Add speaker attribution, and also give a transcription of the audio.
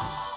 Speaker 1: Oh!